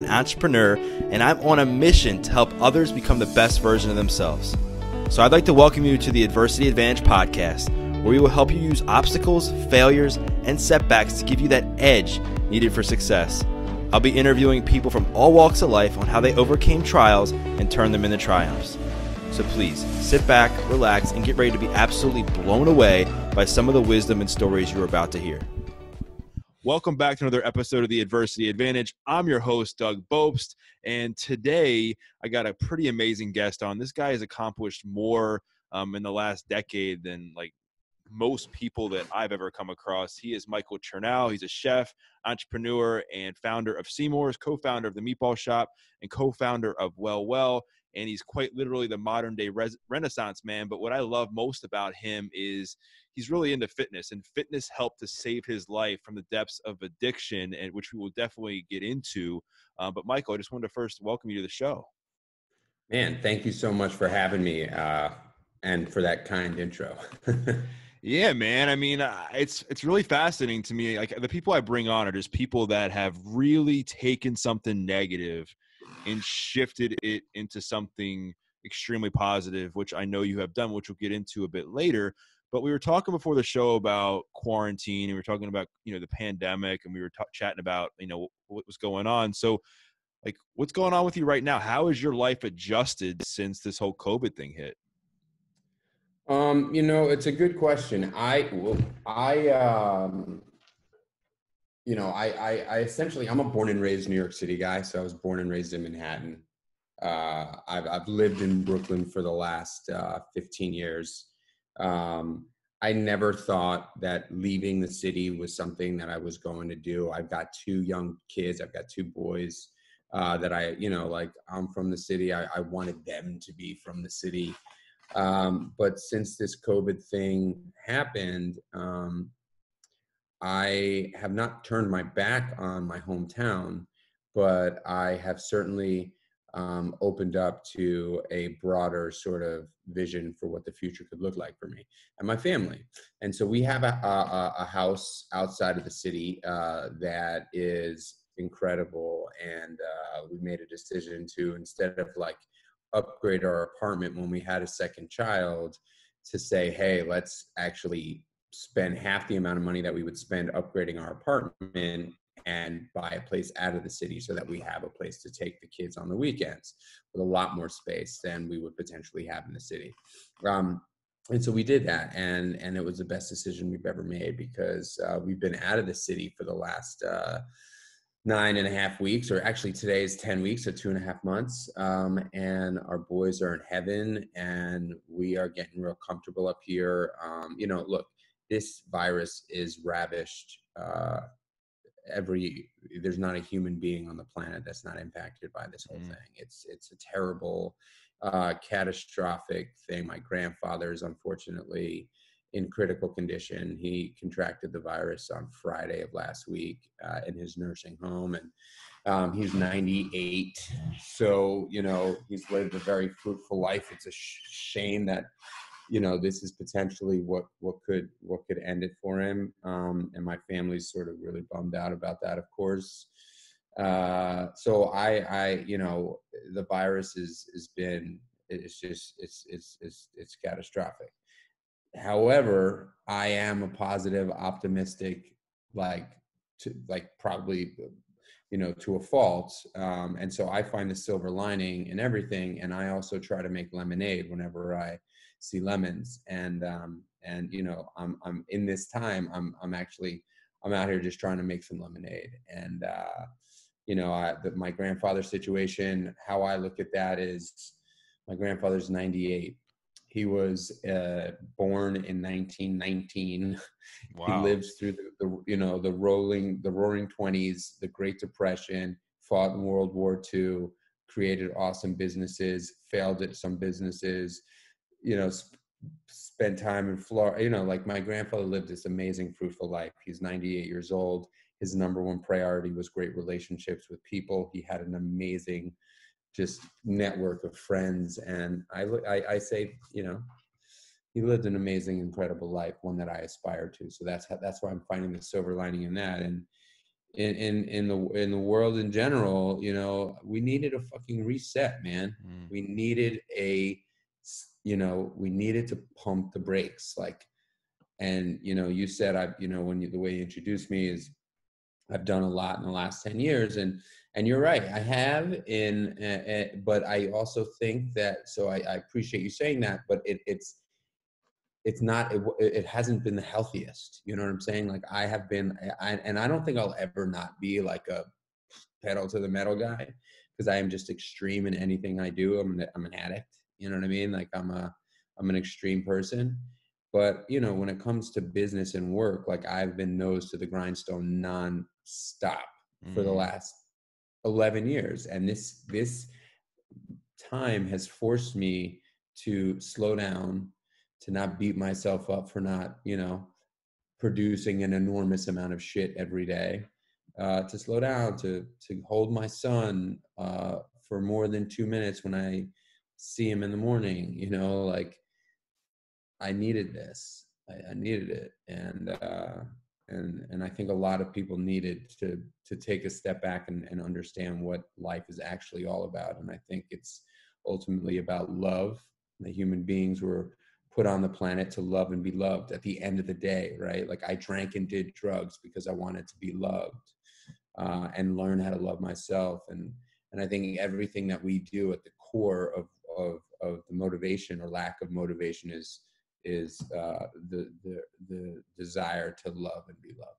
an entrepreneur, and I'm on a mission to help others become the best version of themselves. So I'd like to welcome you to the Adversity Advantage podcast, where we will help you use obstacles, failures, and setbacks to give you that edge needed for success. I'll be interviewing people from all walks of life on how they overcame trials and turned them into triumphs. So please sit back, relax, and get ready to be absolutely blown away by some of the wisdom and stories you're about to hear. Welcome back to another episode of the Adversity Advantage. I'm your host, Doug Bopst, and today I got a pretty amazing guest on. This guy has accomplished more um, in the last decade than like most people that I've ever come across. He is Michael Chernow. He's a chef, entrepreneur, and founder of Seamore's, co-founder of the Meatball Shop, and co-founder of WellWell and he's quite literally the modern day res- renaissance man but what i love most about him is he's really into fitness and fitness helped to save his life from the depths of addiction and which we will definitely get into uh, but michael i just wanted to first welcome you to the show man thank you so much for having me uh, and for that kind intro Yeah, man. I mean, uh, it's it's really fascinating to me. Like the people I bring on are just people that have really taken something negative and shifted it into something extremely positive, which I know you have done, which we'll get into a bit later. But we were talking before the show about quarantine, and we were talking about you know the pandemic, and we were t- chatting about you know what was going on. So, like, what's going on with you right now? How has your life adjusted since this whole COVID thing hit? Um, you know, it's a good question. I, I, um, you know, I, I, I, essentially I'm a born and raised New York City guy, so I was born and raised in Manhattan. Uh, I've I've lived in Brooklyn for the last uh, 15 years. Um, I never thought that leaving the city was something that I was going to do. I've got two young kids. I've got two boys uh, that I, you know, like I'm from the city. I, I wanted them to be from the city. Um, but since this COVID thing happened, um, I have not turned my back on my hometown, but I have certainly um, opened up to a broader sort of vision for what the future could look like for me and my family. And so we have a, a, a house outside of the city uh, that is incredible. And uh, we made a decision to, instead of like upgrade our apartment when we had a second child, to say, hey, let's actually spend half the amount of money that we would spend upgrading our apartment and buy a place out of the city so that we have a place to take the kids on the weekends with a lot more space than we would potentially have in the city. Um, and so we did that, and and it was the best decision we've ever made because uh, we've been out of the city for the last uh, nine and a half weeks, or actually today is ten weeks, so two and a half months. Um, and our boys are in heaven, and we are getting real comfortable up here. Um, you know, look, this virus is ravished uh, every there's not a human being on the planet that's not impacted by this whole mm. thing. It's it's a terrible uh, catastrophic thing. My grandfather is unfortunately in critical condition. He contracted the virus on friday of last week uh, in his nursing home and um, he's 98 so you know he's lived a very fruitful life. It's a sh- shame that you know this is potentially what what could what could end it for him um, and my family's sort of really bummed out about that of course. Uh, so i i you know the virus is has been it's just it's it's it's it's catastrophic. However i am a positive optimistic like to like probably you know to a fault um, and so i find the silver lining in everything and i also try to make lemonade whenever i see lemons and um and you know i'm i'm in this time i'm i'm actually i'm out here just trying to make some lemonade. And uh you know I, the, my grandfather's situation how i look at that is my grandfather's 98 he was uh, born in 1919 wow. he lives through the, the you know the rolling the roaring 20s the great depression fought in world war ii created awesome businesses failed at some businesses you know, sp- spend time in Florida. You know, like my grandfather lived this amazing, fruitful life. He's 98 years old. His number one priority was great relationships with people. He had an amazing, just network of friends. And I, I, I say, you know, he lived an amazing, incredible life, one that I aspire to. So that's how, that's why I'm finding the silver lining in that. And in in in the in the world in general, you know, we needed a fucking reset, man. Mm. We needed a you know, we needed to pump the brakes like and you know, you said I you know, when you the way you introduced me is I've done a lot in the last 10 years and and you're right I have in uh, uh, but I also think that so I, I appreciate you saying that but it, it's it's not it, it, hasn't been the healthiest you know what i'm saying? Like i have been I, and i don't think i'll ever not be like a pedal to the metal guy because i am just extreme in anything i do i'm, I'm an addict you know what i mean like i'm a i'm an extreme person but you know when it comes to business and work like i've been nose to the grindstone non-stop mm. for the mm. last 11 years and this this time has forced me to slow down to not beat myself up for not, you know, producing an enormous amount of shit every day. Uh, to slow down, to to hold my son uh, for more than two minutes when I see him in the morning. You know, like I needed this. I, I needed it, and uh, and and I think a lot of people needed to to take a step back and, and understand what life is actually all about. And I think it's ultimately about love. The human beings were put on the planet to love and be loved at the end of the day, right? Like I drank and did drugs because I wanted to be loved uh, and learn how to love myself. And and I think everything that we do at the core of of of the motivation or lack of motivation is is uh, the the the desire to love and be loved.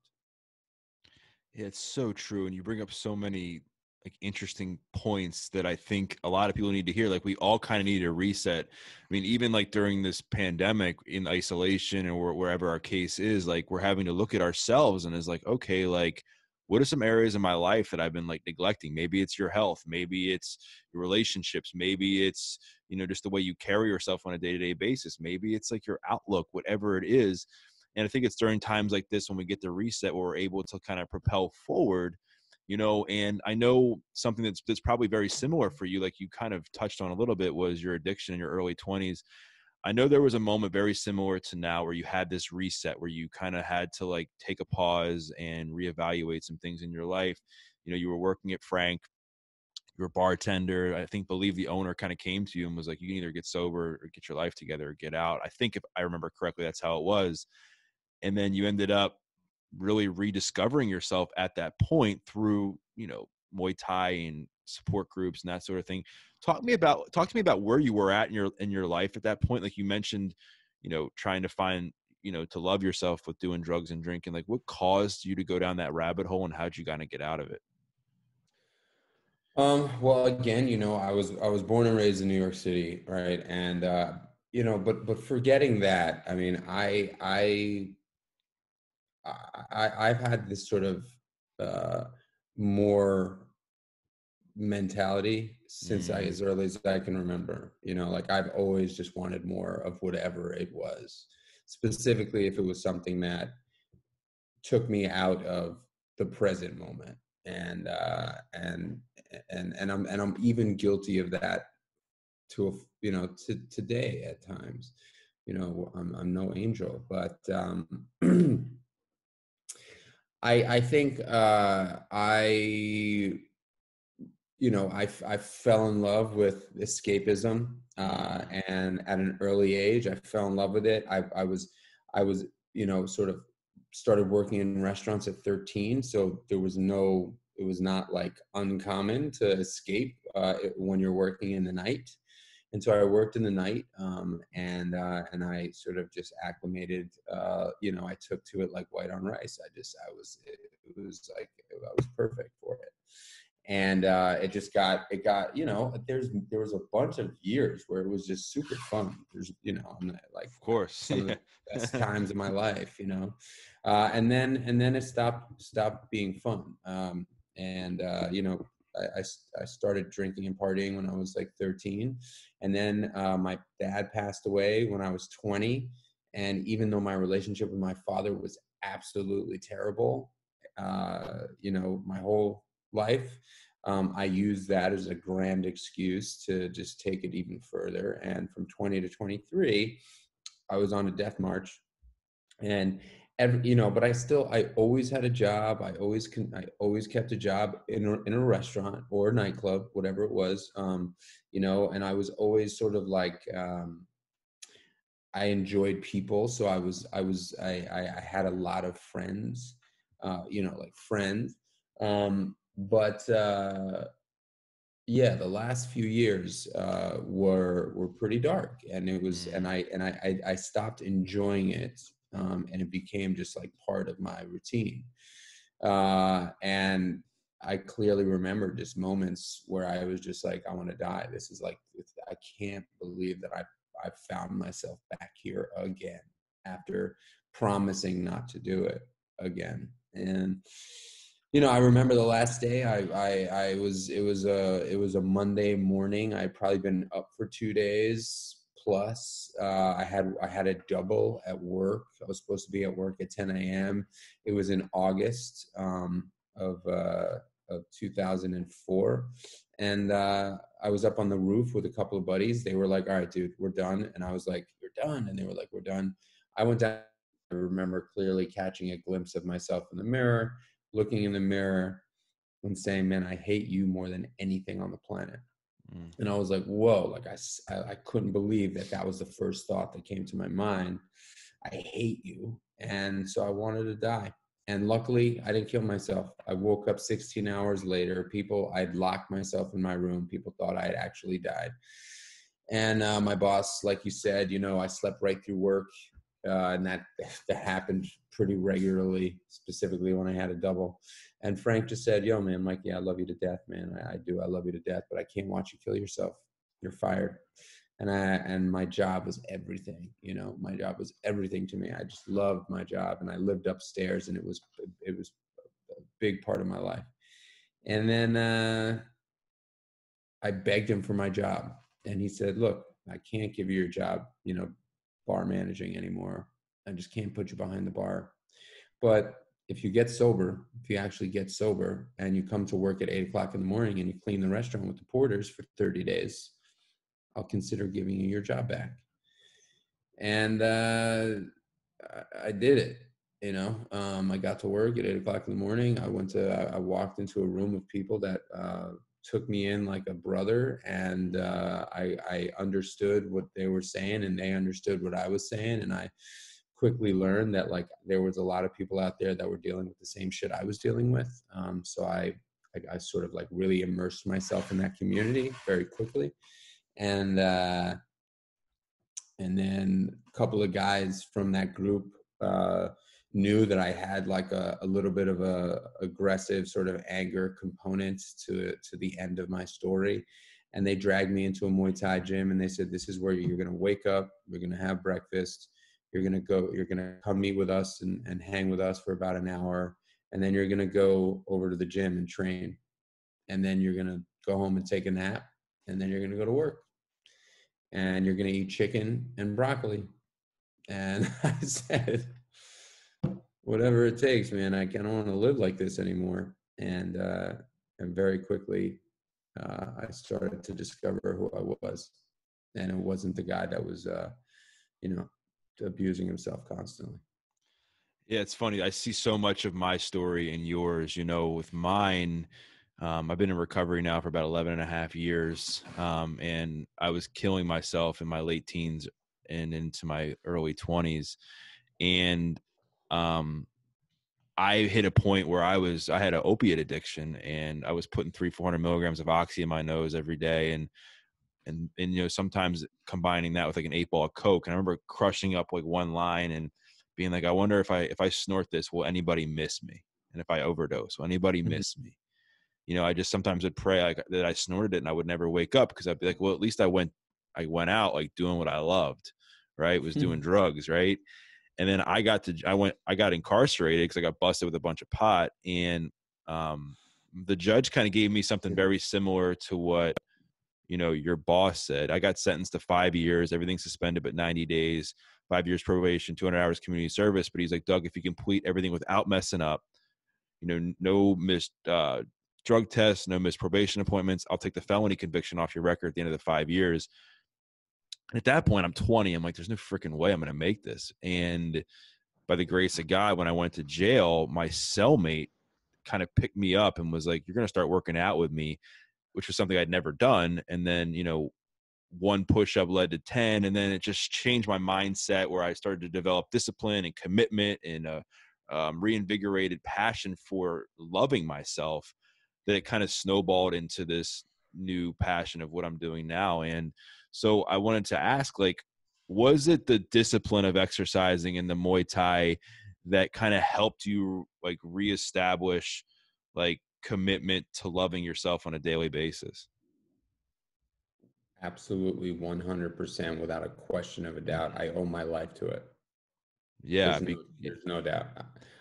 Yeah, it's so true, and you bring up so many like interesting points that I think a lot of people need to hear. Like we all kind of need a reset. I mean, even like during this pandemic in isolation or wherever our case is, like we're having to look at ourselves and is like, okay, like what are some areas in my life that I've been like neglecting? Maybe it's your health, maybe it's your relationships, maybe it's, you know, just the way you carry yourself on a day-to-day basis. Maybe it's like your outlook, whatever it is. And I think it's during times like this when we get the reset where we're able to kind of propel forward you know and i know something that's that's probably very similar for you like you kind of touched on a little bit was your addiction in your early 20s i know there was a moment very similar to now where you had this reset where you kind of had to like take a pause and reevaluate some things in your life. You know you were working at frank you were bartender i think believe the owner kind of came to you and was like you can either get sober or get your life together or get out. I think if i remember correctly that's how it was. And then you ended up really rediscovering yourself at that point through you know Muay Thai and support groups and that sort of thing. Talk me about talk to me about where you were at in your in your life at that point. Like you mentioned, you know, trying to find you know to love yourself with doing drugs and drinking. Like what caused you to go down that rabbit hole and how'd you kind of get out of it? Um, well, again, you know, I was I was born and raised in New York City, right? And uh, you know, but but forgetting that, I mean, I I I, I've had this sort of uh, more mentality since mm. I as early as I can remember. You know, like I've always just wanted more of whatever it was. Specifically, if it was something that took me out of the present moment, and uh, and and and I'm and I'm even guilty of that to a, you know to today at times. You know, I'm I'm no angel, but um, I I think uh, I you know I I fell in love with escapism uh, and at an early age I fell in love with it. I I was I was you know sort of started working in restaurants at 13, so there was no it was not like uncommon to escape uh, when you're working in the night and so I worked in the night, um, and uh, and I sort of just acclimated. Uh, you know, I took to it like white on rice. I just I was it, it was like I was perfect for it, and uh, it just got it got you know there's there was a bunch of years where it was just super fun. There's you know I'm like of course some yeah. of the best times of my life, you know, uh, and then and then it stopped stopped being fun, um, and uh, you know I, I, started drinking and partying when I was like 13. And then uh, my dad passed away when I was 20. And even though my relationship with my father was absolutely terrible, uh, you know, my whole life, um, I used that as a grand excuse to just take it even further. And from 20 to 23, I was on a death march. And every, you know, but I still, I always had a job. I always can, I always kept a job in a, in a restaurant or a nightclub, whatever it was. Um, you know, and I was always sort of like, um, I enjoyed people. So I was, I was, I, I, I had a lot of friends, uh, you know, like friends. Um, but, uh, yeah, the last few years uh, were were pretty dark, and it was, and mm. I and I I, I stopped enjoying it, um, and it became just like part of my routine. Uh, and I clearly remember just moments where I was just like, I want to die. This is like, I can't believe that I I found myself back here again after promising not to do it again, and you know, I remember the last day I, I, I was, it was a, it was a Monday morning. I'd probably been up for two days plus. Uh, I had, I had a double at work. I was supposed to be at work at 10 a.m. It was in August um, of, uh, of 2004. And uh, I was up on the roof with a couple of buddies. They were like, all right, dude, we're done. And I was like, you're done. And they were like, we're done. I went down. I remember clearly catching a glimpse of myself in the mirror looking in the mirror and saying, "Man, I hate you more than anything on the planet." Mm. And I was like, "Whoa!" Like I, I couldn't believe that that was the first thought that came to my mind. I hate you, and so I wanted to die. And luckily, I didn't kill myself. I woke up 16 hours later. People, I'd locked myself in my room. People thought I had actually died. And uh, my boss, like you said, you know, I slept right through work uh, and that that happened pretty regularly, specifically when I had a double. And Frank just said, "Yo, man, Mike, yeah, I love you to death, man. I, I do. I love you to death, but I can't watch you kill yourself. You're fired." And I and my job was everything. You know, my job was everything to me. I just loved my job, and I lived upstairs, and it was it was a big part of my life. And then uh, I begged him for my job, and he said, "Look, I can't give you your job. You know, bar managing anymore. I just can't put you behind the bar. But if you get sober, if you actually get sober and you come to work at eight o'clock in the morning and you clean the restaurant with the porters for 30 days, I'll consider giving you your job back. And uh, I did it. You know, um, I got to work at eight o'clock in the morning. I went to, I, walked into a room of people that uh, took me in like a brother and uh, I, I understood what they were saying and they understood what I was saying and I quickly learned that like there was a lot of people out there that were dealing with the same shit I was dealing with um, so I, I, I sort of like really immersed myself in that community very quickly and uh, and then a couple of guys from that group uh, knew that I had like a, a little bit of a aggressive sort of anger component to to the end of my story. And they dragged me into a Muay Thai gym and they said, This is where you're gonna wake up, we're gonna have breakfast, you're gonna go, you're gonna come meet with us and, and hang with us for about an hour, and then you're gonna go over to the gym and train. And then you're gonna go home and take a nap, and then you're gonna go to work. And you're gonna eat chicken and broccoli. And I said, whatever it takes, man. I, don't want to live like this anymore. And uh, and very quickly, uh, I started to discover who I was, and it wasn't the guy that was, uh, you know, abusing himself constantly. Yeah, it's funny. I see so much of my story in yours. You know, with mine, um, I've been in recovery now for about 11 and a half years. Um, and I was killing myself in my late teens and into my early 20s. And um, I hit a point where I was I had an opiate addiction and I was putting three four hundred milligrams of oxy in my nose every day and and and you know sometimes combining that with like an eight ball of coke and I remember crushing up like one line and being like I wonder if I if I snort this will anybody miss me? And if I overdose will anybody mm-hmm. miss me? You know I just sometimes would pray like, that I snorted it and I would never wake up because I'd be like well at least I went I went out like doing what I loved right? Was doing drugs right and then I got to I went I got incarcerated because I got busted with a bunch of pot, and um, the judge kind of gave me something very similar to what you know your boss said. I got sentenced to five years, everything suspended but ninety days, five years probation, two hundred hours community service. But he's like, Doug, if you complete everything without messing up, you know, no missed uh, drug tests, no missed probation appointments, I'll take the felony conviction off your record at the end of the five years at that point, I'm 20. I'm like, there's no freaking way I'm going to make this. And by the grace of God, when I went to jail, my cellmate kind of picked me up and was like, "You're going to start working out with me," which was something I'd never done. And then, you know, one push up led to 10 and then it just changed my mindset where i started to develop discipline and commitment and a um, reinvigorated passion for loving myself that it kind of snowballed into this new passion of what i'm doing now and so i wanted to ask like was it the discipline of exercising in the muay thai that kind of helped you like reestablish like commitment to loving yourself on a daily basis Absolutely, 100% without a question of a doubt. I owe my life to it. Yeah, there's no, there's no doubt.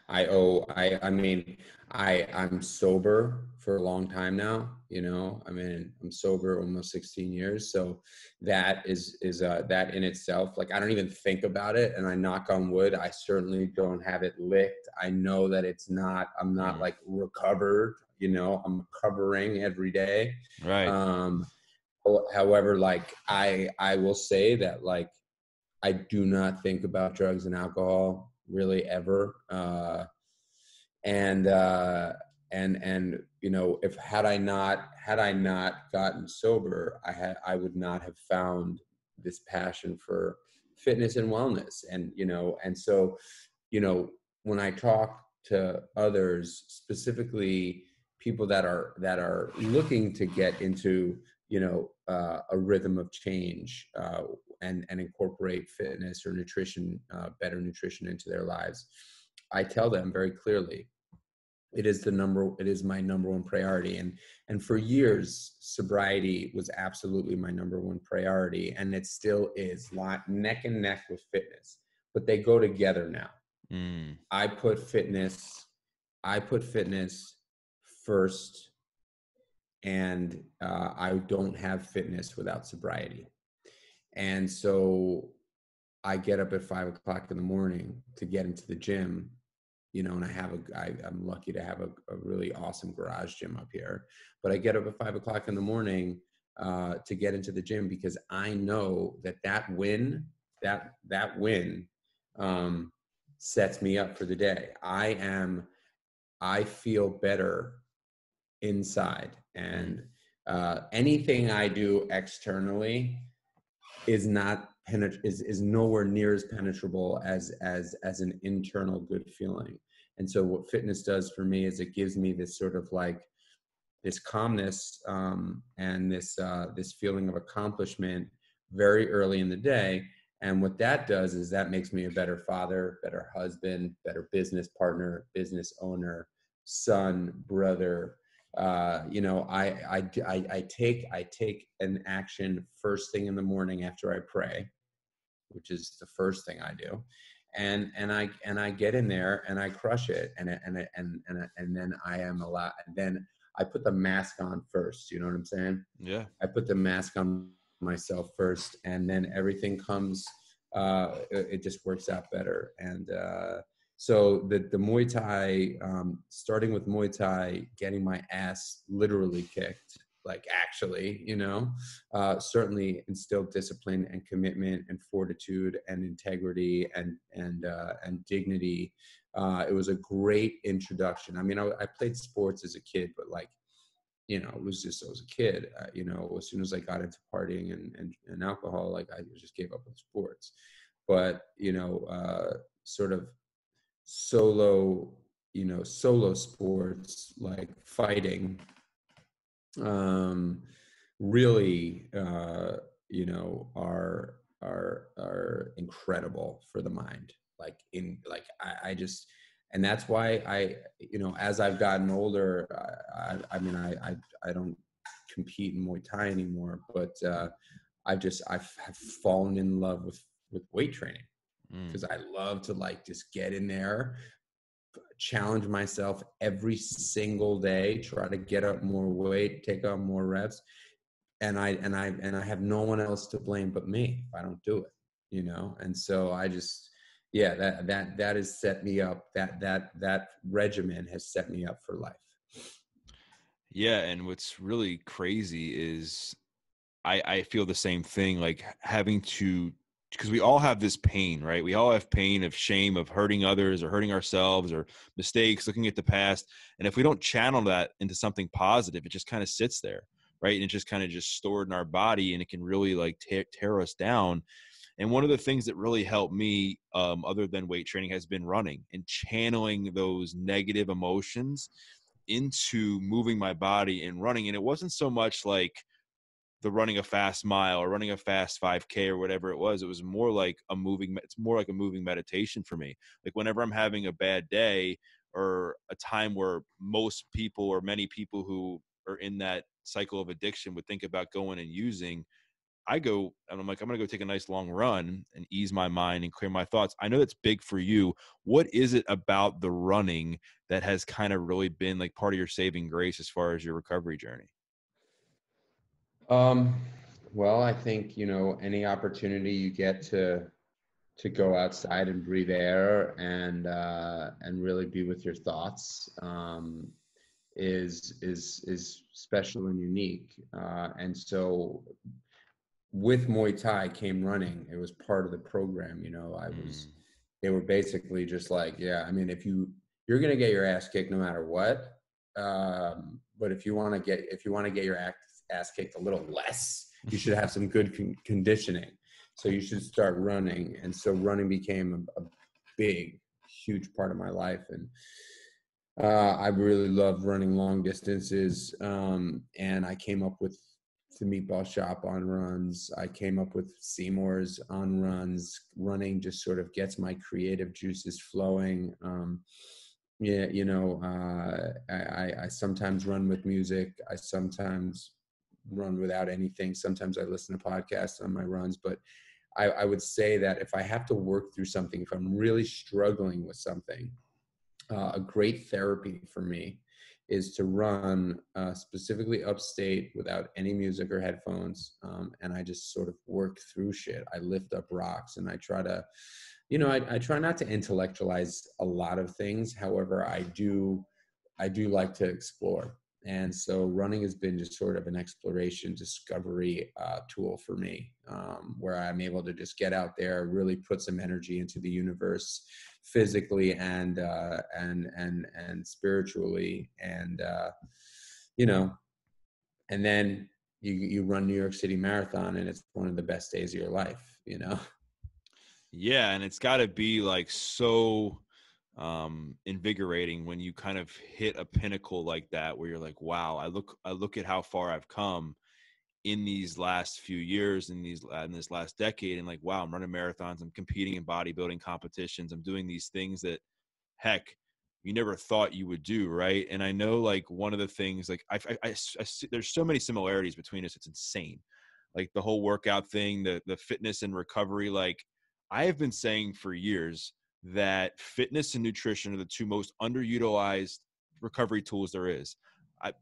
I owe. I. I mean, I. I'm sober for a long time now. You know, I mean, I'm sober almost 16 years. So that is is uh, that in itself. Like, I don't even think about it, and I knock on wood. I certainly don't have it licked. I know that it's not. I'm not mm. like recovered. You know, I'm recovering every day. Right. Um however like i i will say that like i do not think about drugs and alcohol really ever uh and uh and and you know if had i not had i not gotten sober i had i would not have found this passion for fitness and wellness and you know and so you know when i talk to others specifically people that are that are looking to get into you know uh, a rhythm of change uh, and and incorporate fitness or nutrition uh, better nutrition into their lives i tell them very clearly it is the number it is my number one priority and and for years sobriety was absolutely my number one priority and it still is lot neck and neck with fitness but they go together now mm. i put fitness i put fitness first and uh, I don't have fitness without sobriety. And so I get up at five o'clock in the morning to get into the gym, you know, and I have a, I, I'm lucky to have a, a really awesome garage gym up here. But I get up at five o'clock in the morning uh, to get into the gym because I know that that win, that that win, um, sets me up for the day. I am, I feel better inside and uh, anything i do externally is not penet- is, is nowhere near as penetrable as as as an internal good feeling. And so what fitness does for me is it gives me this sort of like this calmness um, and this uh, this feeling of accomplishment very early in the day. And what that does is that makes me a better father better husband better business partner business owner son brother uh, you know I, I i i take i take an action first thing in the morning after i pray which is the first thing i do and and i and i get in there and i crush it and and and and and then i am allowed and then i put the mask on first you know what i'm saying? Yeah. I put the mask on myself first and then everything comes uh it, it just works out better and uh so the the Muay Thai, um, starting with Muay Thai, getting my ass literally kicked, like actually, you know, uh, certainly instilled discipline and commitment and fortitude and integrity and and uh, and dignity. Uh, it was a great introduction. I mean, I, I, played sports as a kid, but like, you know, it was just I was a kid. Uh, you know, as soon as I got into partying and, and and alcohol, like I just gave up on sports. But you know, uh, sort of solo you know solo sports like fighting um really uh you know are are are incredible for the mind. Like in like i, I just and that's why i you know as i've gotten older i i mean i i, I don't compete in muay thai anymore but uh i've just i've have fallen in love with with weight training because mm. I love to like just get in there, challenge myself every single day, try to get up more weight, take on more reps, and I and I and I have no one else to blame but me if I don't do it, you know. And so I just yeah that that that has set me up that that that regimen has set me up for life yeah and what's really crazy is i i feel the same thing like having to because we all have this pain, right? We all have pain of shame of hurting others or hurting ourselves or mistakes, looking at the past. And if we don't channel that into something positive, it just kind of sits there, right? And it just kind of just stored in our body and it can really like tear, tear us down. And one of the things that really helped me, um, other than weight training, has been running and channeling those negative emotions into moving my body and running. And it wasn't so much like, the running a fast mile or running a fast 5k or whatever it was it was more like a moving it's more like a moving meditation for me. Like whenever i'm having a bad day or a time where most people or many people who are in that cycle of addiction would think about going and using i go and i'm like i'm going to go take a nice long run and ease my mind and clear my thoughts. I know that's big for you. What is it about the running that has kind of really been like part of your saving grace as far as your recovery journey um, well, I think you know any opportunity you get to to go outside and breathe air and uh, and really be with your thoughts um, is is is special and unique. Uh, and so, with Muay Thai came running. It was part of the program. You know, I was. Mm. They were basically just like, yeah. I mean, if you you're gonna get your ass kicked no matter what. Um, but if you want to get if you want to get your act ass kicked a little less. You should have some good con- conditioning. So you should start running. And so running became a, a big, huge part of my life. And uh, I really love running long distances. Um, and I came up with the meatball shop on runs. I came up with Seamore's on runs. Running just sort of gets my creative juices flowing. Um, yeah, you know, uh, I, I sometimes run with music. I sometimes run without anything. Sometimes I listen to podcasts on my runs, but I, I, would say that if I have to work through something, if I'm really struggling with something, uh, a great therapy for me is to run uh, specifically upstate without any music or headphones. Um, and I just sort of work through shit. I lift up rocks and I try to, you know, I, I try not to intellectualize a lot of things. However, I do, I do like to explore. And so running has been just sort of an exploration discovery uh, tool for me, um, where I'm able to just get out there, really put some energy into the universe, physically and uh, and and and spiritually, and uh, you know, and then you you run New York City Marathon, and it's one of the best days of your life, you know. Yeah, and it's got to be like so um, invigorating when you kind of hit a pinnacle like that where you're like wow i look i look at how far i've come in these last few years in these in this last decade and like wow i'm running marathons i'm competing in bodybuilding competitions i'm doing these things that heck you never thought you would do right? And i know like one of the things like I, I, I, I there's so many similarities between us it's insane. Like the whole workout thing the the fitness and recovery like i have been saying for years that fitness and nutrition are the two most underutilized recovery tools there is. I,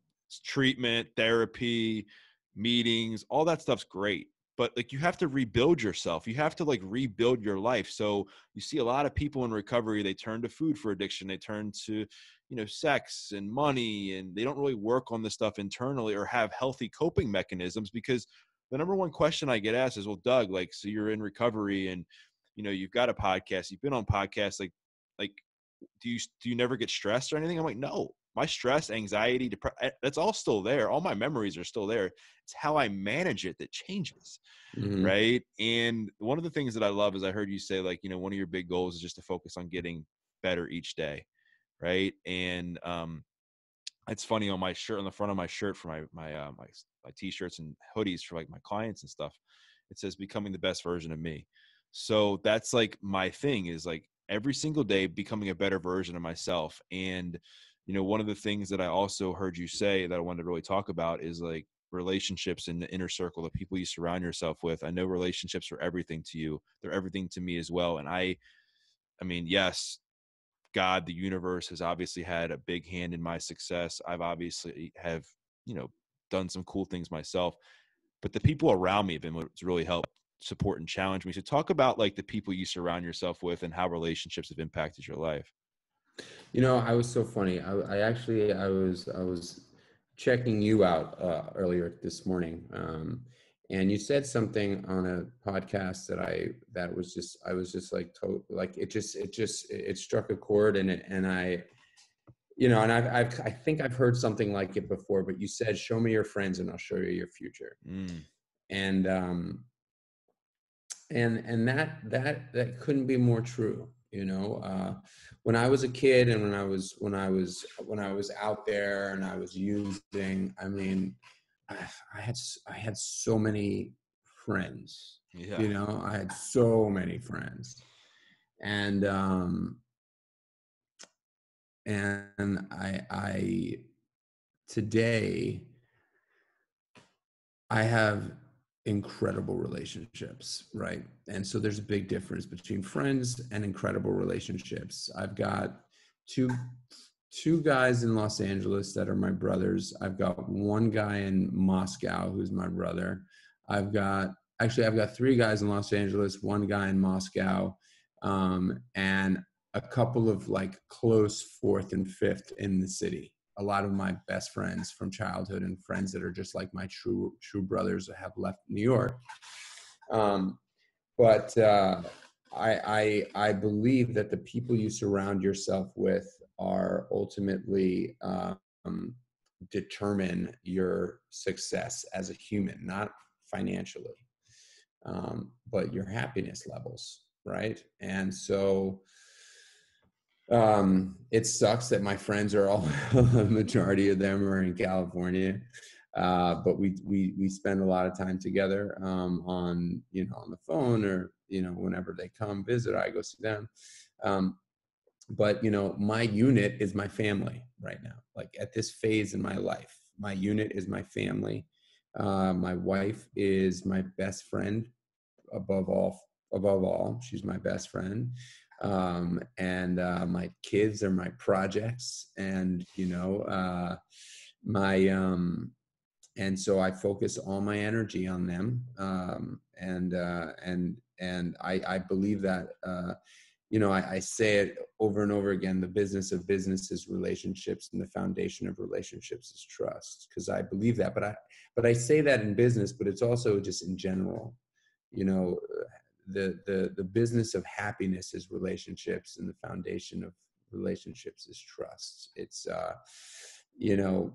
treatment, therapy, meetings, all that stuff's great. But like you have to rebuild yourself. You have to like rebuild your life. So you see a lot of people in recovery, they turn to food for addiction, they turn to, you know, sex and money, and they don't really work on the stuff internally or have healthy coping mechanisms because the number one question I get asked is, well, Doug, like, so you're in recovery and you know you've got a podcast you've been on podcasts like like do you do you never get stressed or anything? I'm like no my stress anxiety depression eh, that's all still there all my memories are still there it's how i manage it that changes mm-hmm. right? And one of the things that i love is i heard you say like you know one of your big goals is just to focus on getting better each day right? And um it's funny on my shirt on the front of my shirt for my my uh, my, my t-shirts and hoodies for like my clients and stuff it says becoming the best version of me so that's like my thing is like every single day becoming a better version of myself. And, you know, one of the things that I also heard you say that I wanted to really talk about is like relationships in the inner circle, the people you surround yourself with. I know relationships are everything to you. They're everything to me as well. And I, I mean, yes, God, the universe has obviously had a big hand in my success. I've obviously have, you know, done some cool things myself, but the people around me have been what's really helped support and challenge me. So talk about like the people you surround yourself with and how relationships have impacted your life. You know, I was so funny. I, I actually I was I was checking you out uh, earlier this morning, um, and you said something on a podcast that i that was just i was just like to, like it just it just it struck a chord and it and i you know and I've, I've i think i've heard something like it before but you said show me your friends and i'll show you your future mm. and um and and that that that couldn't be more true you know uh when i was a kid and when i was when i was when i was out there and i was using i mean I, I had I had so many friends. Yeah. You know, I had so many friends, and um, and I I today I have incredible relationships, right? And so there's a big difference between friends and incredible relationships. I've got two two guys in Los Angeles that are my brothers. I've got one guy in Moscow who's my brother. I've got actually I've got three guys in Los Angeles, one guy in Moscow, um, and a couple of like close fourth and fifth in the city. A lot of my best friends from childhood and friends that are just like my true true brothers have left New York. Um, but uh, I, I I believe that the people you surround yourself with are ultimately um, determine your success as a human, not financially, um, but your happiness levels, right? And so um, it sucks that my friends are all, the majority of them are in California. Uh, but we, we, we spend a lot of time together um, on, you know, on the phone or, you know, whenever they come visit, I go see them. Um, but you know my unit is my family right now like at this phase in my life my unit is my family uh, my wife is my best friend above all above all she's my best friend um, and uh, my kids are my projects and you know uh, my um, and so i focus all my energy on them um, and uh, and and i i believe that uh, you know, I, I, say it over and over again the business of business is relationships and the foundation of relationships is trust because i believe that but i but i say that in business but it's also just in general you know the the the business of happiness is relationships and the foundation of relationships is trust it's uh you know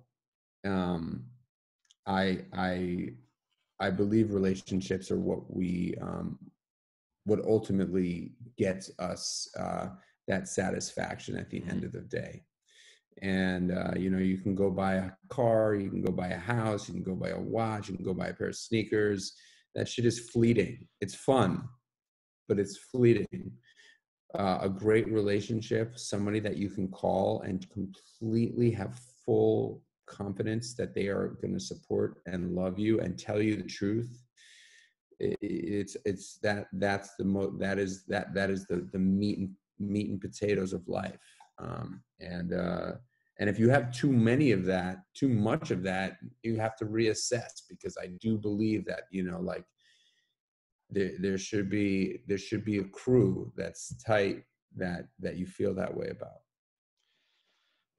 um i i i believe relationships are what we um what ultimately gets us uh, that satisfaction at the end mm-hmm. of the day. And uh, you know, you can go buy a car, you can go buy a house, you can go buy a watch, you can go buy a pair of sneakers. That shit is fleeting. It's fun, but it's fleeting. Uh, a great relationship, somebody that you can call and completely have full confidence that they are going to support and love you and tell you the truth it's it's that that's the mo that is that that is the the meat and meat and potatoes of life um, and uh, and if you have too many of that too much of that you have to reassess because i do believe that you know like there there should be there should be a crew that's tight that that you feel that way about.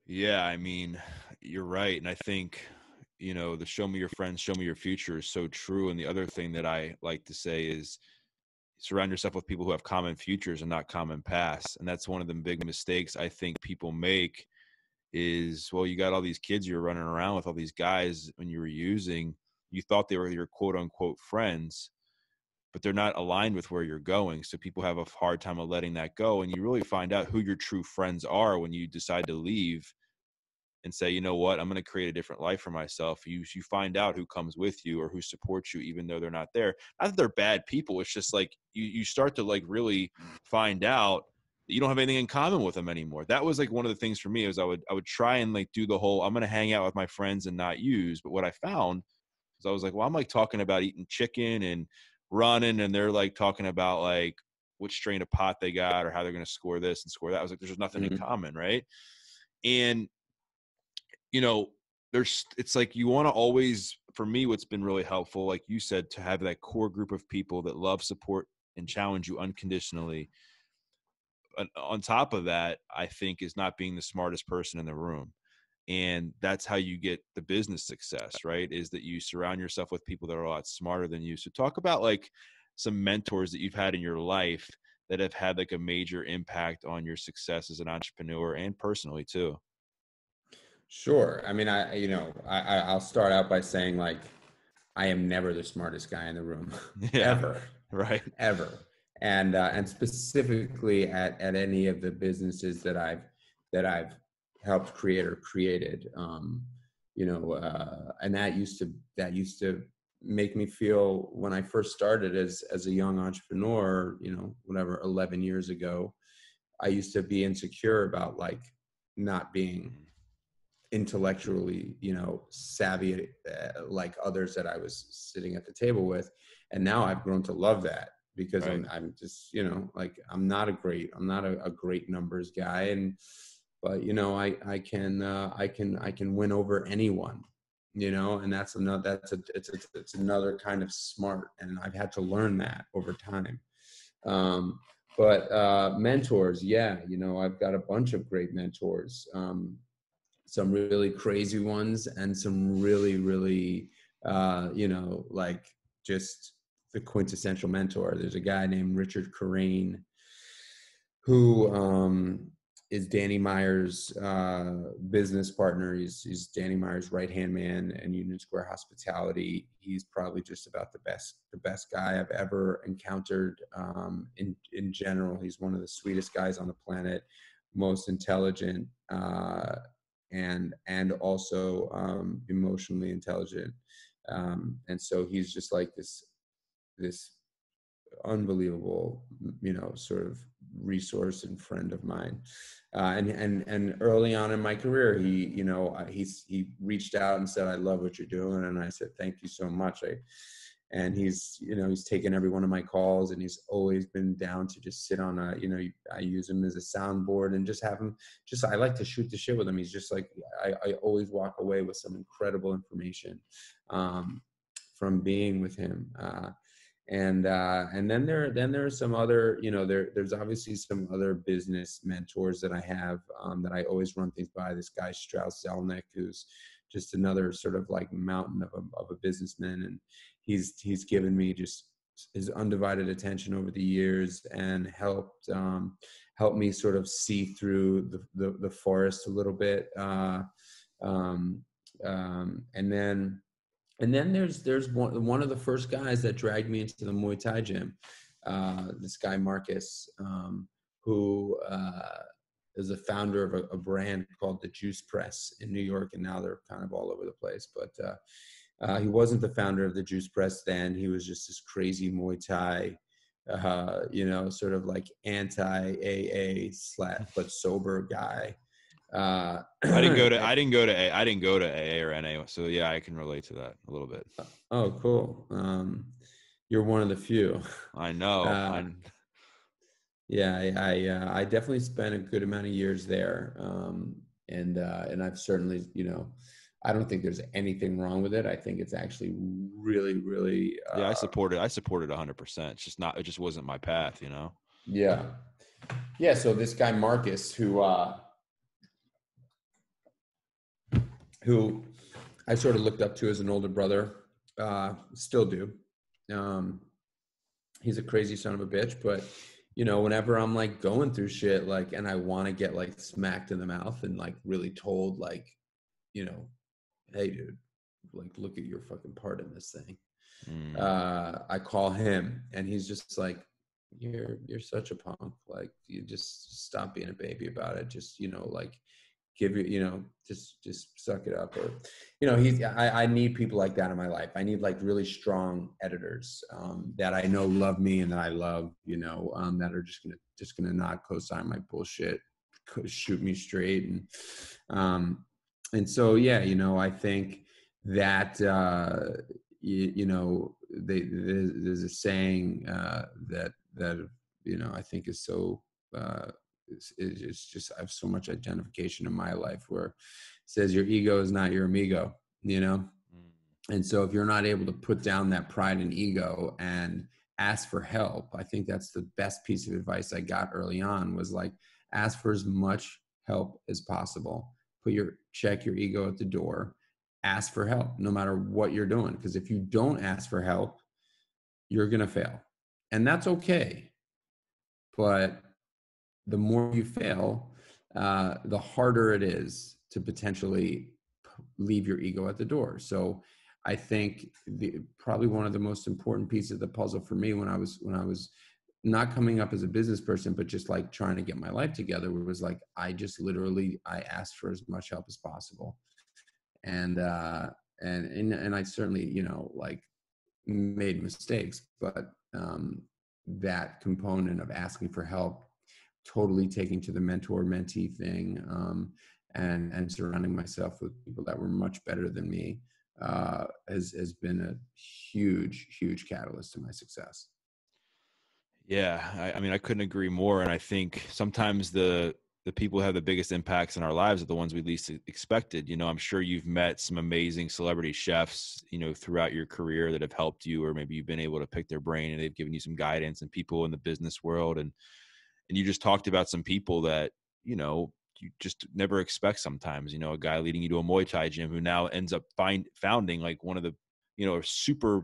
Yeah i mean you're right and i think you know the show me your friends show me your future is so true and the other thing that i like to say is surround yourself with people who have common futures and not common pasts and that's one of the big mistakes i think people make is well you got all these kids you're running around with all these guys when you were using you thought they were your quote unquote friends but they're not aligned with where you're going so people have a hard time of letting that go and you really find out who your true friends are when you decide to leave and say, you know what, I'm going to create a different life for myself. You you find out who comes with you or who supports you, even though they're not there. Not that they're bad people. It's just like you you start to like really find out you don't have anything in common with them anymore. That was like one of the things for me is I would I would try and like do the whole I'm going to hang out with my friends and not use. But what I found is I was like, well, I'm like talking about eating chicken and running, and they're like talking about like which strain of pot they got or how they're going to score this and score that. I was like, there's nothing mm-hmm. in common, right? And you know, there's it's like you want to always for me what's been really helpful like you said to have that core group of people that love support and challenge you unconditionally on top of that i think is not being the smartest person in the room and that's how you get the business success right. is that you surround yourself with people that are a lot smarter than you. So talk about like some mentors that you've had in your life that have had like a major impact on your success as an entrepreneur and personally too. Sure. I mean i you know i i'll start out by saying like i am never the smartest guy in the room yeah, ever right. ever. And uh, and specifically at at any of the businesses that i've that i've helped create or created um, you know uh, and that used to that used to make me feel when i first started as as a young entrepreneur you know whatever 11 years ago i used to be insecure about like not being mm-hmm. intellectually you know savvy uh, like others that i was sitting at the table with and now i've grown to love that because right. I'm, I'm just you know like i'm not a great i'm not a, a great numbers guy and but you know i i can uh, i can i can win over anyone you know and that's another that's a it's, a, it's another kind of smart and i've had to learn that over time. Um, but uh, mentors yeah you know i've got a bunch of great mentors um, some really crazy ones and some really really uh, you know like just the quintessential mentor. There's a guy named richard Coraine who um, is Danny Meyer's uh, business partner. He's, he's Danny Meyer's right hand man and Union Square Hospitality. He's probably just about the best the best guy I've ever encountered. Um, in in general, he's one of the sweetest guys on the planet, most intelligent, uh, and and also um, emotionally intelligent. Um, and so he's just like this this unbelievable you know sort of resource and friend of mine. Uh, and and and early on in my career he you know he's he reached out and said i love what you're doing. And i said thank you so much. I, and he's you know he's taken every one of my calls and he's always been down to just sit on a you know i use him as a soundboard and just have him just i like to shoot the shit with him. He's just like i, I always walk away with some incredible information um, from being with him. Uh, and uh, and then there then there are some other you know there there's obviously some other business mentors that I have um, that I always run things by. This guy Strauss Zelnick, who's just another sort of like mountain of a, of a businessman, and he's he's given me just his undivided attention over the years and helped um, help me sort of see through the the, the forest a little bit. Uh, um, um, and then and then there's there's one one of the first guys that dragged me into the Muay Thai gym. Uh, this guy Marcus, um, who uh, is a founder of a, a, brand called the Juice Press in New York, and now they're kind of all over the place. But uh, uh he wasn't the founder of the Juice Press then. He was just this crazy Muay Thai, uh, you know, sort of like anti AA slap but sober guy. Uh, I didn't go to I didn't go to A, I didn't go to AA or NA, so yeah, I can relate to that a little bit. Oh, cool. Um, you're one of the few. I know. Uh, yeah, I I, uh, I, definitely spent a good amount of years there, um, and uh, and I've certainly you know. I don't think there's anything wrong with it. I think it's actually really, really. yeah, I uh, supported. I supported 100. percent It's just not. It just wasn't my path, you know. Yeah, yeah. So this guy Marcus, who uh, who I sort of looked up to as an older brother, uh, still do. Um, he's a crazy son of a bitch, but you know, whenever I'm like going through shit, like, and I want to get like smacked in the mouth and like really told, like, you know, hey, dude, like, look at your fucking part in this thing. Mm. Uh, I call him, and he's just like, you're you're such a punk. Like, you just stop being a baby about it. Just you know, like give you you know just just suck it up or you know he's I, I need people like that in my life. I need like really strong editors um, that i know love me and that i love you know um, that are just gonna just gonna not co-sign my bullshit shoot me straight and um and so yeah you know i think that uh you, you know they, there's a saying uh that that you know i think is so uh it's, it's just I have so much identification in my life where it says your ego is not your amigo, you know. Mm. And so if you're not able to put down that pride and ego and ask for help, I think that's the best piece of advice I got early on was like ask for as much help as possible. put your check your ego at the door ask for help no matter what you're doing because if you don't ask for help you're going to fail and that's okay but the more you fail uh, the harder it is to potentially leave your ego at the door. So i think the, probably one of the most important pieces of the puzzle for me when i was when i was not coming up as a business person but just like trying to get my life together was like i just literally i asked for as much help as possible. And uh and and, and i certainly you know like made mistakes but um that component of asking for help totally taking to the mentor mentee thing um and and surrounding myself with people that were much better than me uh has has been a huge huge catalyst to my success yeah, I, I, mean, I couldn't agree more. And I think sometimes the the people who have the biggest impacts in our lives are the ones we least expected. You know, I'm sure you've met some amazing celebrity chefs, you know, throughout your career that have helped you, or maybe you've been able to pick their brain and they've given you some guidance. And people in the business world, and and you just talked about some people that you know you just never expect. Sometimes, you know, a guy leading you to a Muay Thai gym who now ends up find founding like one of the you know a super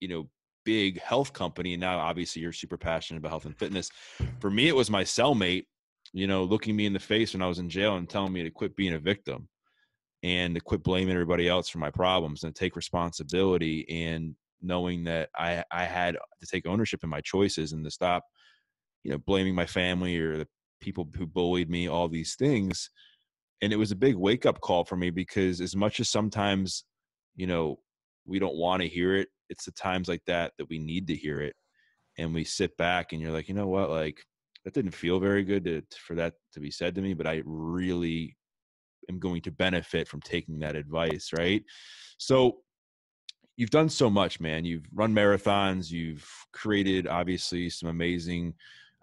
you know big health company and now obviously you're super passionate about health and fitness for me it was my cellmate you know looking me in the face when i was in jail and telling me to quit being a victim and to quit blaming everybody else for my problems and take responsibility and knowing that i i had to take ownership in my choices and to stop you know blaming my family or the people who bullied me all these things and it was a big wake up call for me because as much as sometimes you know we don't want to hear it it's the times like that that we need to hear it and we sit back and you're like you know what? Like that didn't feel very good to, for that to be said to me but i really am going to benefit from taking that advice right? So you've done so much man. You've run marathons you've created obviously some amazing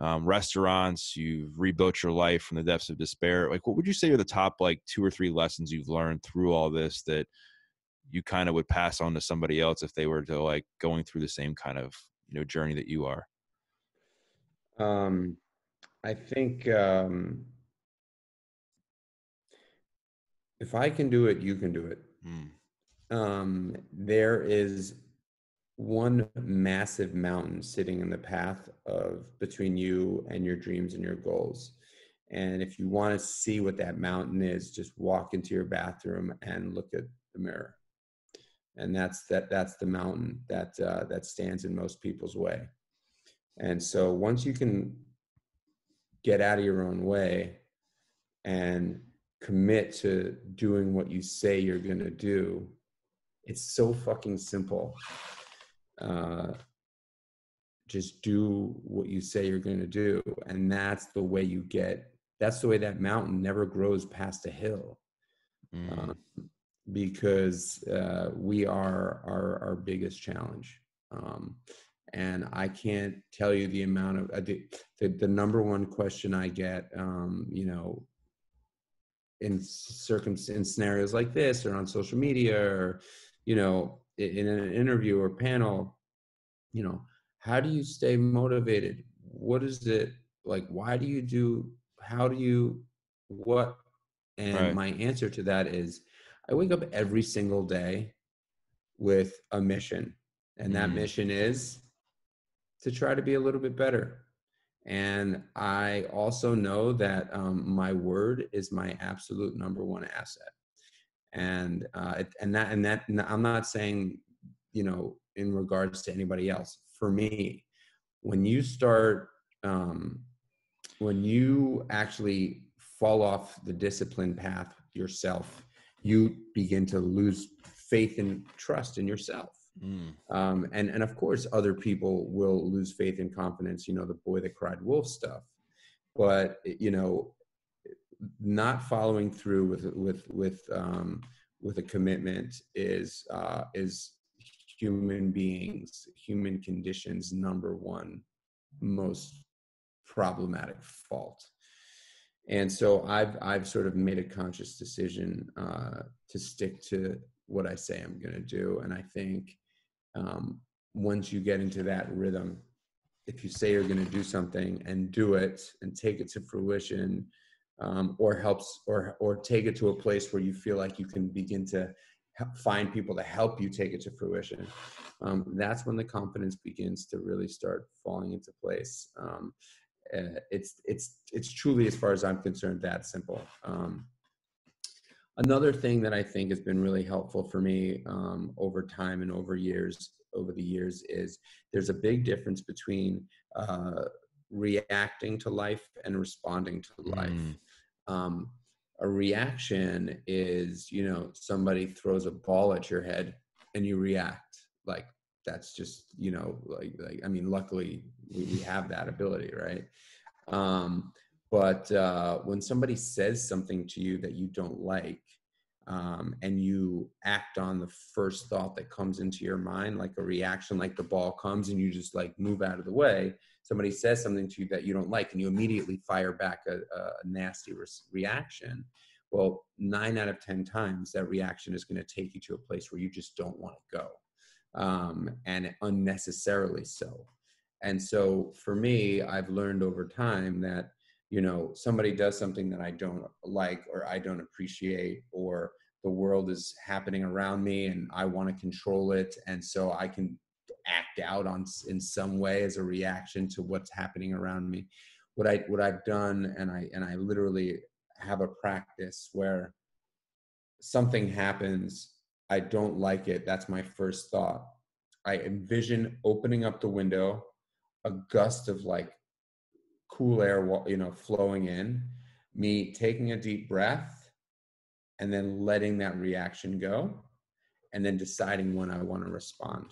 um, restaurants you've rebuilt your life from the depths of despair like what would you say are the top like two or three lessons you've learned through all this that you kind of would pass on to somebody else if they were to like going through the same kind of you know journey that you are um i think um if i can do it you can do it mm. um there is one massive mountain sitting in the path of between you and your dreams and your goals. And if you want to see what that mountain is just walk into your bathroom and look at the mirror. And that's that that's the mountain that uh, that stands in most people's way. And so once you can get out of your own way and commit to doing what you say you're going to do it's so fucking simple uh, just do what you say you're going to do and that's the way you get that's the way that mountain never grows past a hill mm. um, because uh, we are our, our biggest challenge. Um, and I can't tell you the amount of uh, the, the, the number one question I get, um, you know, in circumstance scenarios like this, or on social media, or you know, in an interview or panel, you know, how do you stay motivated? What is it like? Why do you do? How do you? What? And right. my answer to that is I wake up every single day with a mission. And that mm. mission is to try to be a little bit better. And I also know that um, my word is my absolute number one asset. And uh, and that and that and I'm not saying, you know, in regards to anybody else. For me, when you start, um, when you actually fall off the discipline path yourself, you begin to lose faith and trust in yourself. Mm. Um, and and of course, other people will lose faith and confidence. You know, the boy that cried wolf stuff. But you know, not following through with with with um, with a commitment is uh, is human beings, human conditions number one most problematic fault. And so I've I've sort of made a conscious decision uh, to stick to what I say I'm going to do, and I think um, once you get into that rhythm, if you say you're going to do something and do it and take it to fruition, um, or helps or or take it to a place where you feel like you can begin to find people to help you take it to fruition um, that's when the confidence begins to really start falling into place um, uh, it's it's it's truly as far as i'm concerned that simple um, another thing that i think has been really helpful for me um, over time and over years over the years is there's a big difference between uh, reacting to life and responding to life. Mm. Um, a reaction is, you know, somebody throws a ball at your head and you react. Like that's just, you know, like, like I mean, luckily we, we have that ability, right? Um, but uh, when somebody says something to you that you don't like, um, and you act on the first thought that comes into your mind, like a reaction, like the ball comes and you just like move out of the way. Somebody says something to you that you don't like, and you immediately fire back a, a nasty re- reaction. Well, nine out of 10 times, that reaction is going to take you to a place where you just don't want to go, um, and unnecessarily so. And so for me, I've learned over time that you know somebody does something that i don't like or i don't appreciate or the world is happening around me and i want to control it and so i can act out on in some way as a reaction to what's happening around me what i what i've done and i and i literally have a practice where something happens i don't like it that's my first thought i envision opening up the window a gust of like cool air, you know, flowing in, me taking a deep breath and then letting that reaction go and then deciding when I want to respond.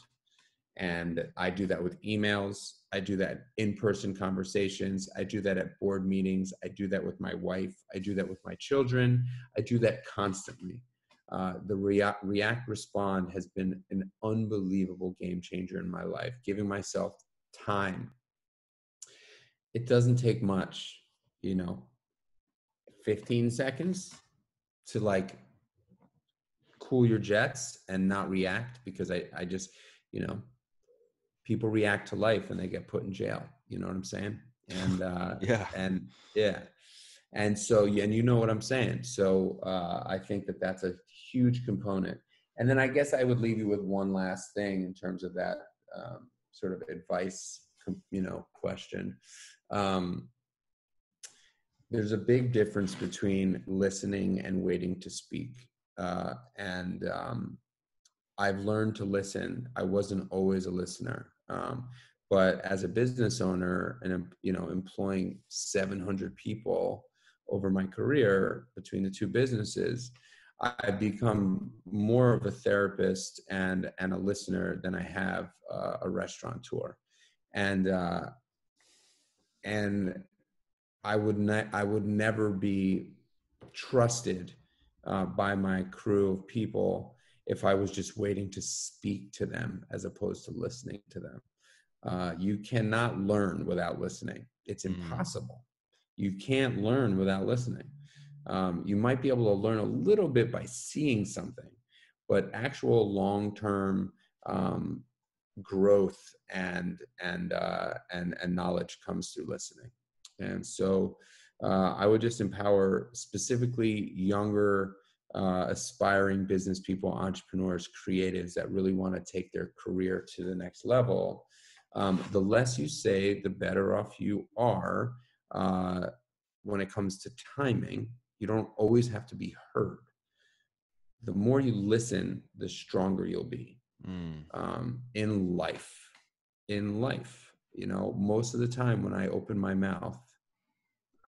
And I do that with emails. I do that in person conversations. I do that at board meetings. I do that with my wife. I do that with my children. I do that constantly. Uh, the react, react respond has been an unbelievable game changer in my life, giving myself time it doesn't take much, you know, 15 seconds to like cool your jets and not react because I, I just, you know, people react to life and they get put in jail. You know what I'm saying? And uh, yeah, and yeah, and so yeah, and you know what I'm saying. So uh, I think that that's a huge component. And then I guess I would leave you with one last thing in terms of that um, sort of advice, you know, question um, there's a big difference between listening and waiting to speak. Uh, and um, I've learned to listen. I wasn't always a listener. Um, but as a business owner and you know employing 700 people over my career between the two businesses i've become more of a therapist and and a listener than i have uh, a restaurateur. And uh, and I would not I would never be trusted uh, by my crew of people if I was just waiting to speak to them as opposed to listening to them. Uh, you cannot learn without listening. It's mm. impossible. You can't learn without listening. Um, you might be able to learn a little bit by seeing something, but actual long term um, growth and and uh, and and knowledge comes through listening. And so uh, I would just empower specifically younger, uh, aspiring business people, entrepreneurs, creatives that really want to take their career to the next level. Um, the less you say, the better off you are uh, when it comes to timing. You don't always have to be heard. The more you listen, the stronger you'll be mm. um, in life. In life, you know, most of the time when I open my mouth,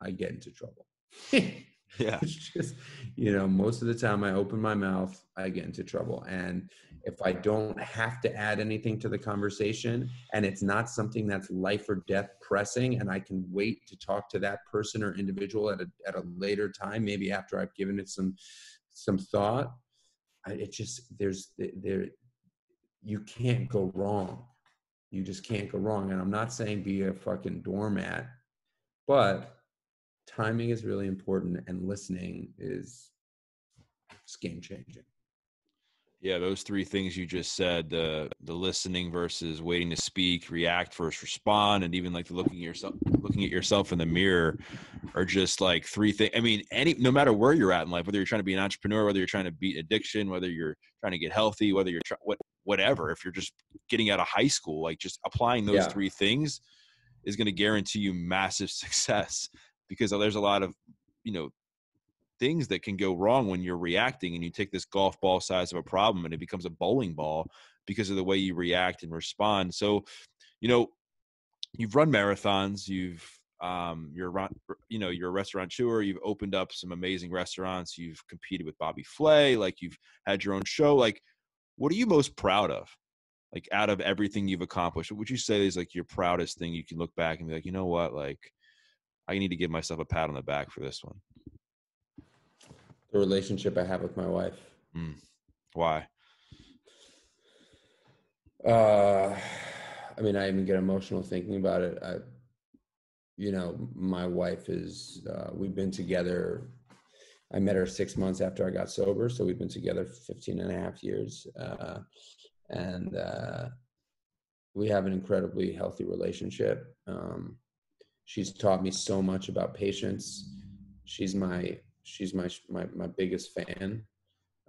I get into trouble. yeah. It's just, you know, most of the time I open my mouth, I get into trouble. And if I don't have to add anything to the conversation and it's not something that's life or death pressing and I can wait to talk to that person or individual at a, at a later time, maybe after I've given it some, some thought, it just, there's, there, you can't go wrong. You just can't go wrong. And I'm not saying be a fucking doormat, but timing is really important and listening is game changing. Yeah, those three things you just said, the the listening versus waiting to speak, react versus respond, and even like looking at yourself looking at yourself in the mirror are just like three things. I mean, any no matter where you're at in life, whether you're trying to be an entrepreneur, whether you're trying to beat addiction, whether you're trying to get healthy, whether you're try, what whatever, if you're just getting out of high school, like just applying those yeah. three things is going to guarantee you massive success because there's a lot of you know things that can go wrong when you're reacting and you take this golf ball size of a problem and it becomes a bowling ball because of the way you react and respond. So, you know, you've run marathons, you've um, you're you know you're a restaurateur you've opened up some amazing restaurants you've competed with bobby flay like you've had your own show like what are you most proud of like out of everything you've accomplished what would you say is like your proudest thing you can look back and be like you know what like i need to give myself a pat on the back for this one the relationship I have with my wife. Mm. Why? Uh, I mean, I even get emotional thinking about it. I, you know, my wife is, uh, we've been together. I met her six months after I got sober. So we've been together 15 and a half years. Uh, and uh, we have an incredibly healthy relationship. Um, she's taught me so much about patience. She's my she's my my my biggest fan.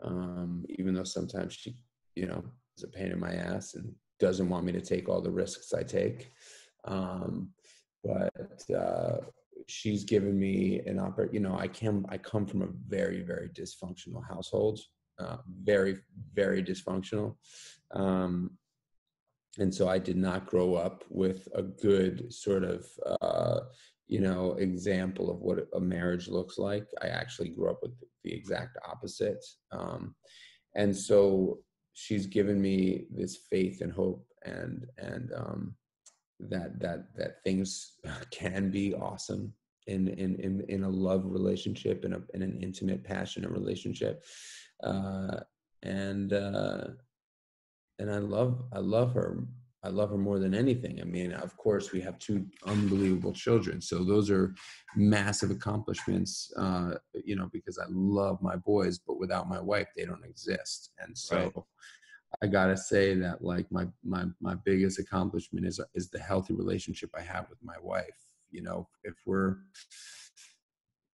Um, even though sometimes she, you know, is a pain in my ass and doesn't want me to take all the risks I take. Um, but uh, she's given me an opportunity. You know, I can I come from a very very dysfunctional household, uh, very very dysfunctional. Um, and so I did not grow up with a good sort of uh, you know example of what a marriage looks like. I actually grew up with the exact opposite um, and so she's given me this faith and hope and and um, that that that things can be awesome in in in, in a love relationship in a in an intimate passionate relationship uh, and uh, and i love i love her I love her more than anything. I mean, of course, we have two unbelievable children, so those are massive accomplishments. Uh, you know, because I love my boys, but without my wife, they don't exist. And so, right. I gotta say that like my my my biggest accomplishment is is the healthy relationship I have with my wife. You know, if we're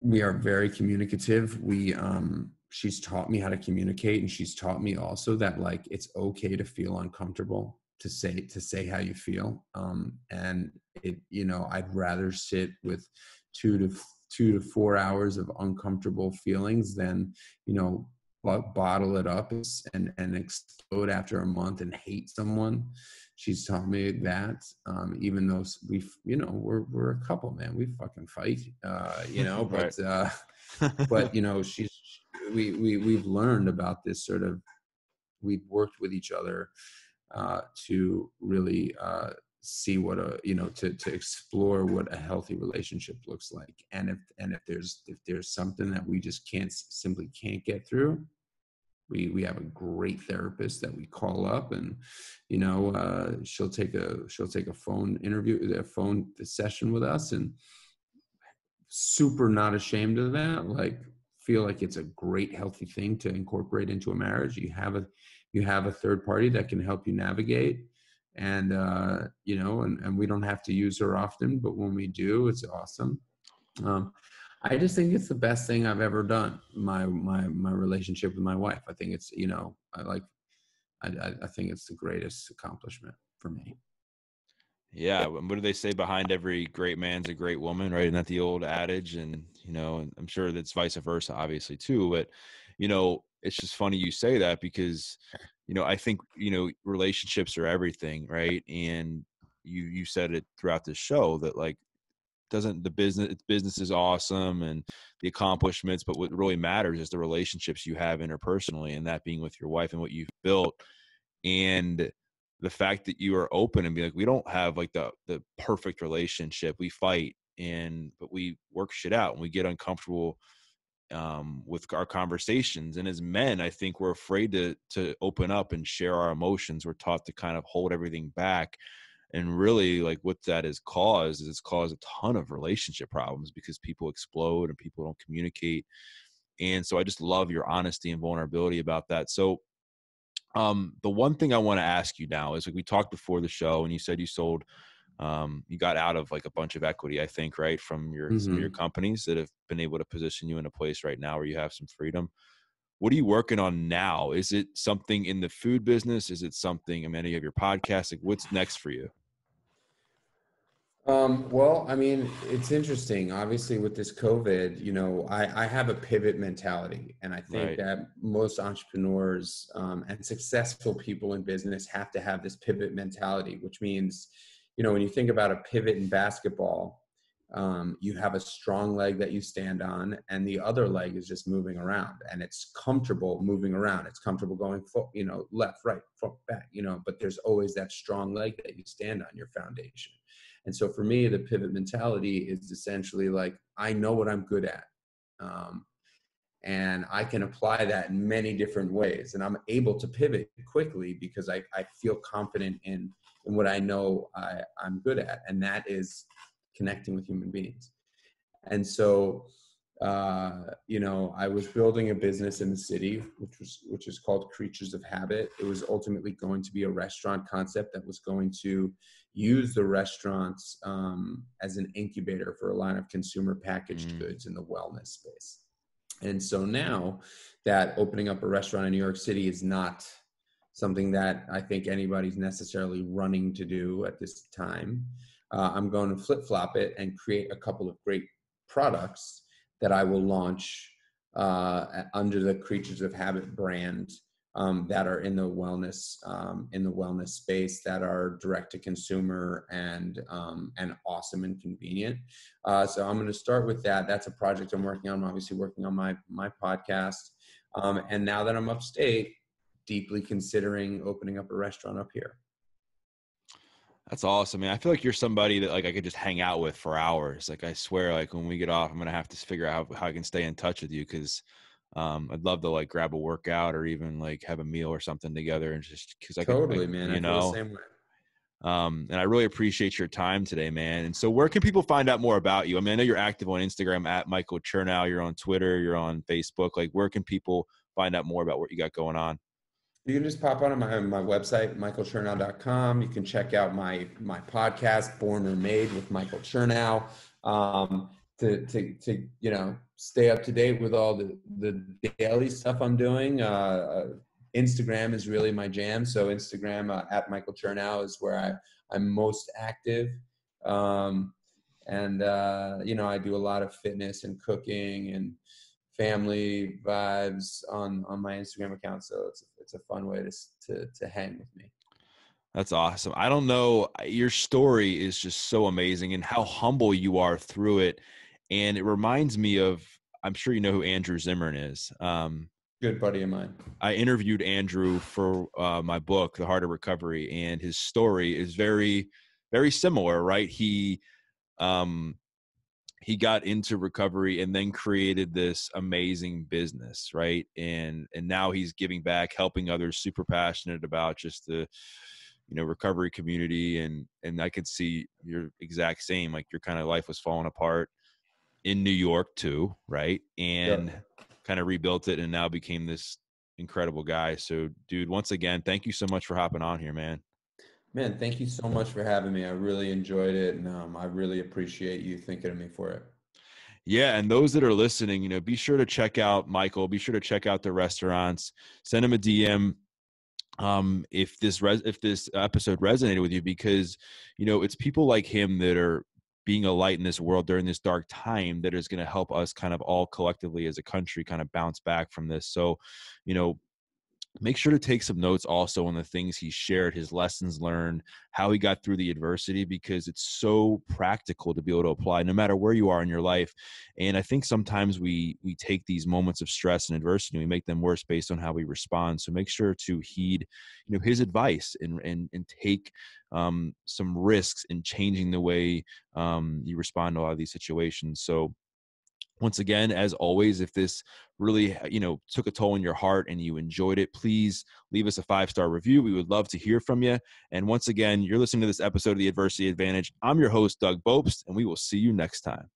we are very communicative. We um she's taught me how to communicate and she's taught me also that like it's okay to feel uncomfortable to say to say how you feel. Um, and it you know i'd rather sit with two to two to four hours of uncomfortable feelings than you know bottle it up and and explode after a month and hate someone. She's taught me that um, even though we you know we're we're a couple man. We fucking fight uh, you know but uh, but you know she's we we we've learned about this sort of we've worked with each other uh, to really uh, see what a you know to to explore what a healthy relationship looks like. And if and if there's if there's something that we just can't simply can't get through we we have a great therapist that we call up and you know uh, she'll take a she'll take a phone interview a phone session with us and super not ashamed of that. Like feel like it's a great healthy thing to incorporate into a marriage. You have a you have a third party that can help you navigate and uh, you know and, and we don't have to use her often but when we do it's awesome. Um, i just think it's the best thing i've ever done my my my relationship with my wife. I think it's you know i like i i think it's the greatest accomplishment for me yeah what do they say behind every great man's a great woman right? Isn't that the old adage? And you know i'm sure that's vice versa obviously too but you know it's just funny you say that because you know i think you know relationships are everything right? And you you said it throughout the show that like doesn't the business business is awesome and the accomplishments but what really matters is the relationships you have interpersonally and that being with your wife and what you've built. And the fact that you are open and be like we don't have like the the perfect relationship we fight and but we work shit out and we get uncomfortable um, with our conversations. And as men, I think we're afraid to to open up and share our emotions. We're taught to kind of hold everything back. And really, like what that has caused is it's caused a ton of relationship problems because people explode and people don't communicate. And so I just love your honesty and vulnerability about that. So Um, the one thing I want to ask you now is like we talked before the show, and you said you sold, um, you got out of like a bunch of equity, I think, right, from your mm-hmm. some of your mm-hmm. companies that have been able to position you in a place right now where you have some freedom. What are you working on now? Is it something in the food business? Is it something? I mean, you have your podcast. Like, what's next for you? Um, well, I mean, it's interesting. Obviously, with this COVID, you know, I, I have a pivot mentality, and I think right. that most entrepreneurs um, and successful people in business have to have this pivot mentality, which means, you know, when you think about a pivot in basketball, um, you have a strong leg that you stand on, and the other leg is just moving around, and it's comfortable moving around. It's comfortable going, for, you know, left, right, front, back, you know. But there's always that strong leg that you stand on, your foundation. And so for me, the pivot mentality is essentially like, I know what I'm good at. Um, and I can apply that in many different ways. And I'm able to pivot quickly because I, I feel confident in, in what I know I, I'm good at. And that is connecting with human beings. And so uh, you know, I was building a business in the city, which was which is called Creatures of Habit. It was ultimately going to be a restaurant concept that was going to use the restaurants um, as an incubator for a line of consumer packaged mm. goods in the wellness space. And so now that opening up a restaurant in New York City is not something that I think anybody's necessarily running to do at this time. Uh, I'm going to flip flop it and create a couple of great products that I will launch uh, under the Creatures of Habit brand um, that are in the wellness um, in the wellness space that are direct to consumer and um, and awesome and convenient. Uh, so I'm going to start with that. That's a project I'm working on. I'm obviously working on my my podcast, um, and now that I'm upstate, deeply considering opening up a restaurant up here. That's awesome, man. I feel like you're somebody that like I could just hang out with for hours. Like I swear, like when we get off, I'm gonna have to figure out how, how I can stay in touch with you because um, I'd love to like grab a workout or even like have a meal or something together and just because I totally, can, man. You know, same way. um, and I really appreciate your time today, man. And so, where can people find out more about you? I mean, I know you're active on Instagram at Michael Chernow. You're on Twitter. You're on Facebook. Like, where can people find out more about what you got going on? You can just pop on my, my website, michaelchernow.com. You can check out my my podcast, Born or Made with Michael Chernow, um, to, to, to, you know, stay up to date with all the, the daily stuff I'm doing. Uh, uh, Instagram is really my jam. So Instagram uh, at Michael Chernow is where I, I'm most active. Um, and, uh, you know, I do a lot of fitness and cooking and family vibes on, on my Instagram account. So it's, it's a fun way to, to, to hang with me. That's awesome. I don't know. Your story is just so amazing and how humble you are through it. And it reminds me of, I'm sure you know who Andrew Zimmern is. Um, Good buddy of mine. I interviewed Andrew for uh, my book, The Heart of Recovery, and his story is very, very similar, right? He, um, he got into recovery and then created this amazing business right and and now he's giving back helping others super passionate about just the you know recovery community and and i could see your exact same like your kind of life was falling apart in new york too right and yeah. kind of rebuilt it and now became this incredible guy so dude once again thank you so much for hopping on here man Man, thank you so much for having me. I really enjoyed it, and um, I really appreciate you thinking of me for it. Yeah, and those that are listening, you know, be sure to check out Michael. Be sure to check out the restaurants. Send him a DM um, if this res- if this episode resonated with you, because you know it's people like him that are being a light in this world during this dark time that is going to help us kind of all collectively as a country kind of bounce back from this. So, you know, make sure to take some notes also on the things he shared his lessons learned how he got through the adversity because it's so practical to be able to apply no matter where you are in your life. And i think sometimes we we take these moments of stress and adversity and we make them worse based on how we respond. So make sure to heed you know his advice and and, and take um, some risks in changing the way um, you respond to a lot of these situations. So once again as always if this really you know took a toll in your heart and you enjoyed it please leave us a five star review. We would love to hear from you and once again you're listening to this episode of the adversity advantage. I'm your host doug bopst and we will see you next time